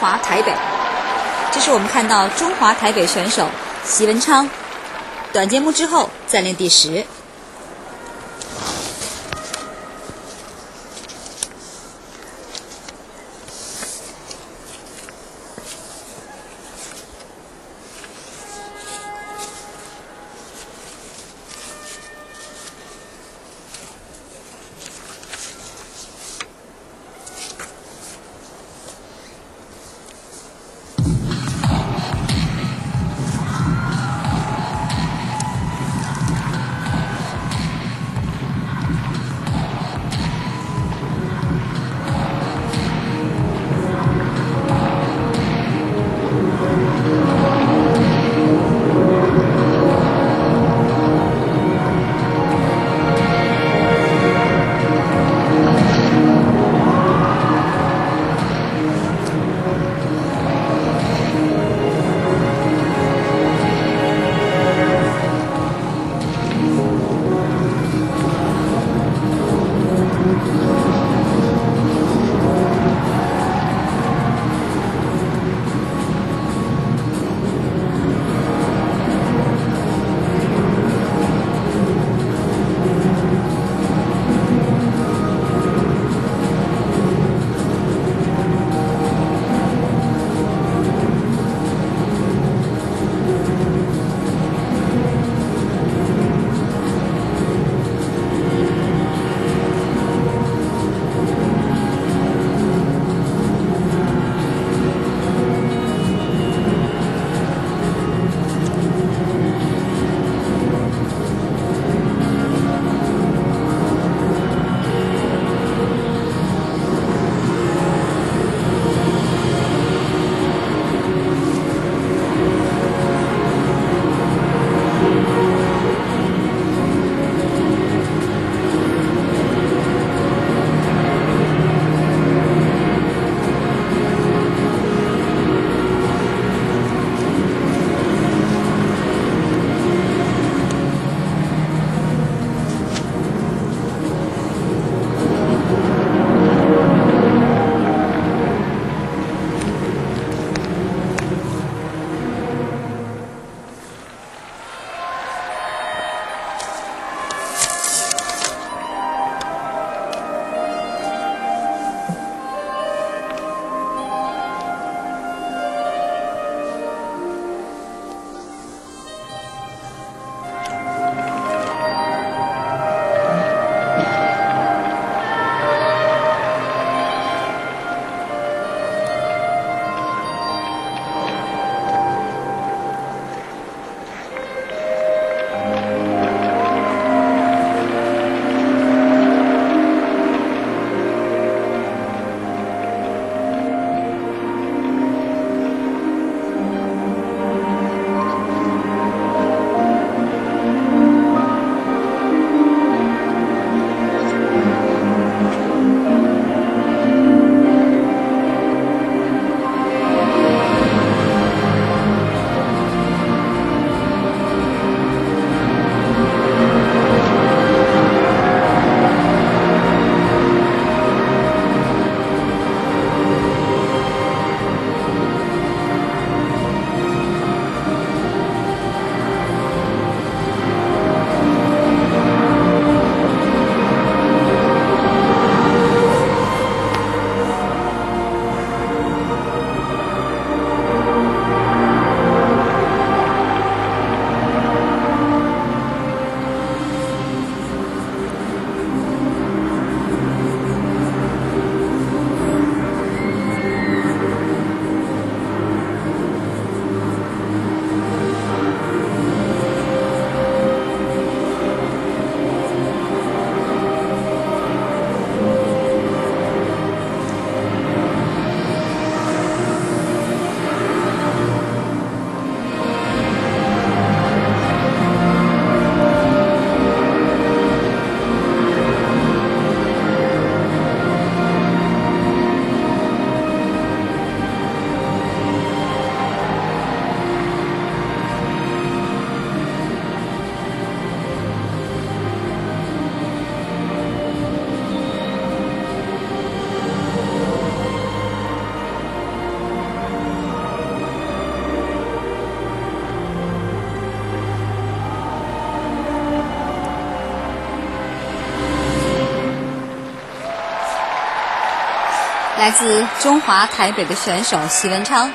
华台北。这是我们看到中华台北选手席文昌。短节目之后暂列第十。来自中华台北的选手席文昌。